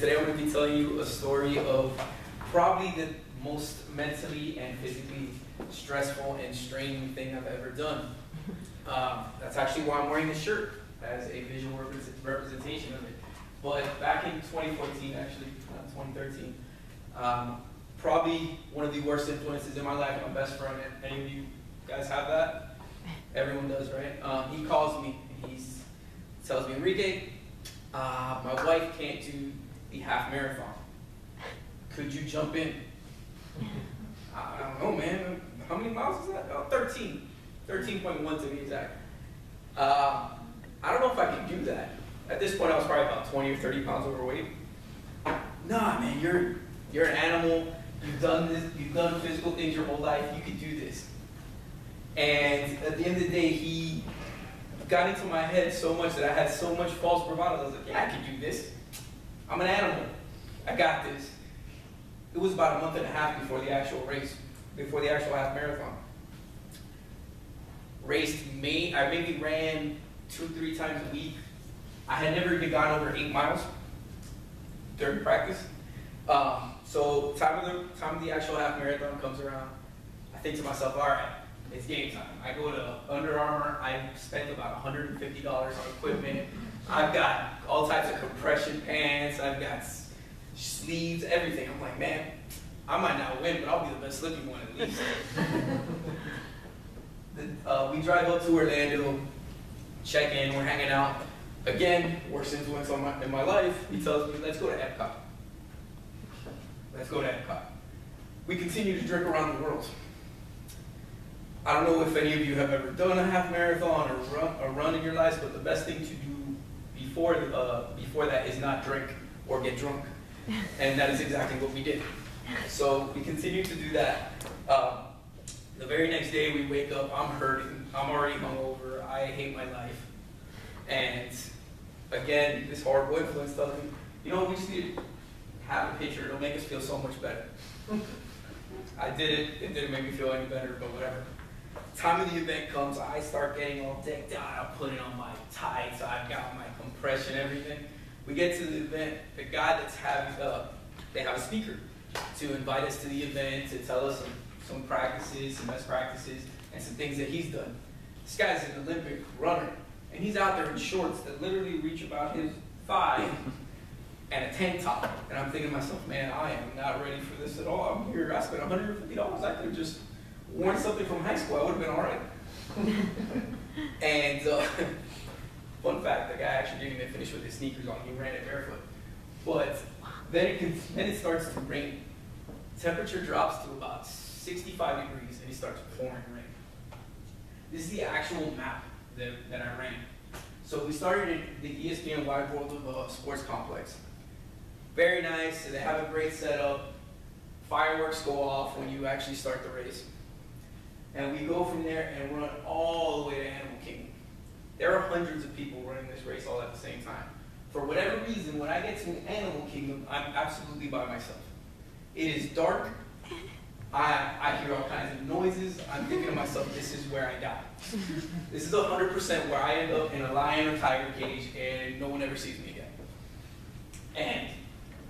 today I'm going to be telling you a story of probably the most mentally and physically stressful and straining thing I've ever done. Um, that's actually why I'm wearing this shirt as a visual representation of it. But back in 2014, actually, not 2013, um, probably one of the worst influences in my life, my best friend. Any of you guys have that? Everyone does, right? Um, he calls me and he tells me, Enrique, uh, my wife can't do the half marathon. Could you jump in? I don't know, man. How many miles is that? Oh, 13. 13.1 to be exact. Uh, I don't know if I can do that. At this point, I was probably about 20 or 30 pounds overweight. Nah, man, you're you're an animal. You've done this. You've done physical things your whole life. You could do this. And at the end of the day, he got into my head so much that I had so much false bravado. I was like, yeah, I can do this. I'm an animal. I got this. It was about a month and a half before the actual race, before the actual half marathon. Raced me. I maybe ran two, three times a week. I had never even gone over eight miles during practice. Um, so time of the time of the actual half marathon comes around. I think to myself, all right, it's game time. I go to Under Armour. I spent about $150 on equipment. I've got all types of compression pants. I've got sleeves, everything. I'm like, man, I might not win, but I'll be the best looking one at least. the, uh, we drive up to Orlando, check in, we're hanging out. Again, worst influence on my, in my life, he tells me, let's go to Epcot. Let's go to Epcot. We continue to drink around the world. I don't know if any of you have ever done a half marathon or run, a run in your lives, but the best thing to do before, uh, before that is not drink or get drunk. And that is exactly what we did. So we continued to do that. Um, the very next day we wake up, I'm hurting, I'm already hungover, I hate my life. And again, this horrible influence tells me, you know, we just need to have a picture, it'll make us feel so much better. I did it, it didn't make me feel any better, but whatever time of the event comes, I start getting all decked out. I'm putting on my tights, I've got my compression, everything. We get to the event, the guy that's having, uh, they have a speaker to invite us to the event, to tell us some, some practices, some best practices, and some things that he's done. This guy's an Olympic runner, and he's out there in shorts that literally reach about his thigh and a tank top. And I'm thinking to myself, man, I am not ready for this at all. I'm here, I spent $150, I could have just worn something from high school, I would have been all right. and uh, fun fact, the guy actually didn't even finish with his sneakers on. He ran it barefoot. But then it, can, then it starts to rain. Temperature drops to about 65 degrees and it starts pouring rain. This is the actual map that, that I ran. So we started at the ESPN Wide World of uh, Sports Complex. Very nice, they have a great setup. Fireworks go off when you actually start the race. And we go from there and run all the way to Animal Kingdom. There are hundreds of people running this race all at the same time. For whatever reason, when I get to Animal Kingdom, I'm absolutely by myself. It is dark. I, I hear all kinds of noises. I'm thinking to myself, this is where I die. this is 100% where I end up in a lion or tiger cage and no one ever sees me again. And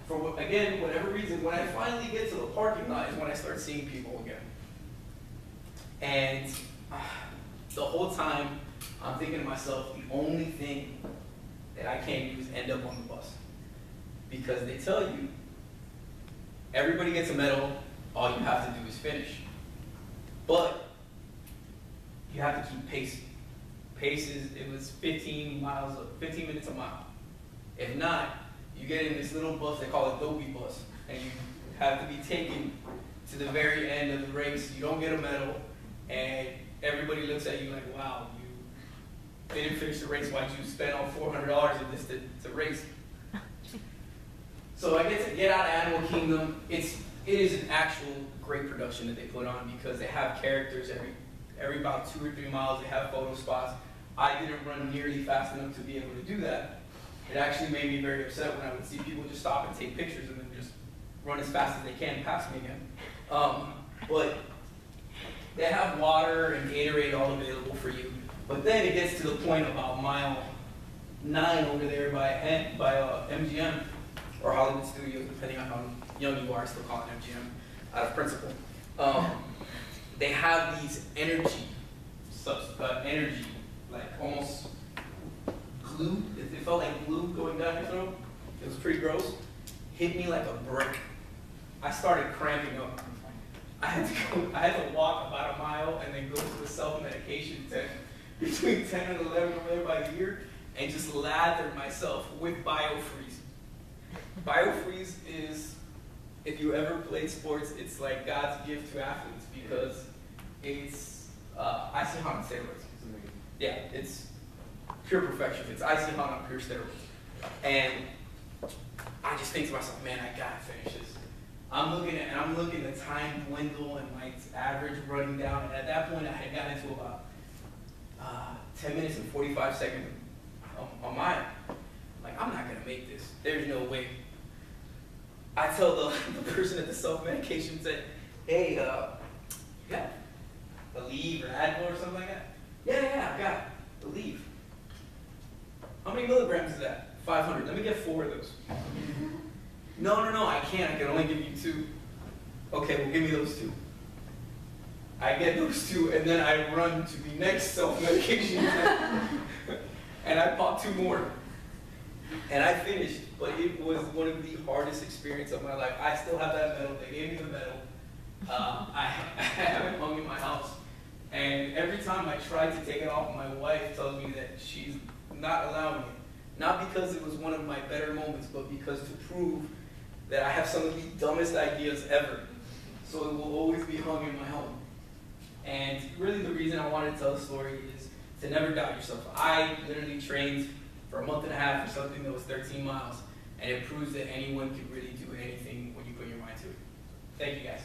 for, again, whatever reason, when I finally get to the parking lot is when I start seeing people again. And uh, the whole time, I'm thinking to myself, the only thing that I can't do is end up on the bus. Because they tell you, everybody gets a medal, all you have to do is finish. But you have to keep pacing. Pace is, it was 15 miles, 15 minutes a mile. If not, you get in this little bus, they call it Dopey bus, and you have to be taken to the very end of the race. You don't get a medal, and everybody looks at you like, wow, you didn't finish the race. Why'd you spend all $400 of this to, to race? so I get to get out of Animal Kingdom. It's it is an actual great production that they put on because they have characters every every about two or three miles. They have photo spots. I didn't run nearly fast enough to be able to do that. It actually made me very upset when I would see people just stop and take pictures and then just run as fast as they can past me again. Um, but they have water and Gatorade all available for you. But then it gets to the point about mile nine over there by, by uh, MGM. or Hollywood Studios, depending on how young you are, still call it MGM, out of principle. Um, they have these energy, uh, energy, like almost glue. It, it felt like glue going down your throat. It was pretty gross. Hit me like a brick. I started cramping up. I had to go, I had to walk about a mile and then go to the self-medication tent between 10 and 11 over there by the ear and just lather myself with BioFreeze. BioFreeze is, if you ever played sports, it's like God's gift to athletes because it's uh, icy hot on steroids. Yeah, it's pure perfection. It's icy hot on pure steroids. And I just think to myself, man, I gotta finish this. I'm looking at, and I'm looking at time dwindle and my average running down. And at that point, I had gotten into about uh, 10 minutes and 45 seconds on, mile. Like, I'm not gonna make this. There's no way. I tell the, the person at the self-medication said, hey, uh, you got Aleve or Advil or something like that? Yeah, yeah, I got it. Aleve. How many milligrams is that? 500. Let me get four of those. No, no, no, I can't. I can only give you two. Okay, well, give me those two. I get those two, and then I run to the next self-medication. and I pop two more. And I finished, but it was one of the hardest experiences of my life. I still have that medal. They gave me the medal. Uh, I, I have it hung in my house. And every time I try to take it off, my wife tells me that she's not allowing it. Not because it was one of my better moments, but because to prove that I have some of the dumbest ideas ever. So it will always be hung in my home. And really the reason I wanted to tell the story is to never doubt yourself. I literally trained for a month and a half for something that was 13 miles, and it proves that anyone can really do anything when you put your mind to it. Thank you guys.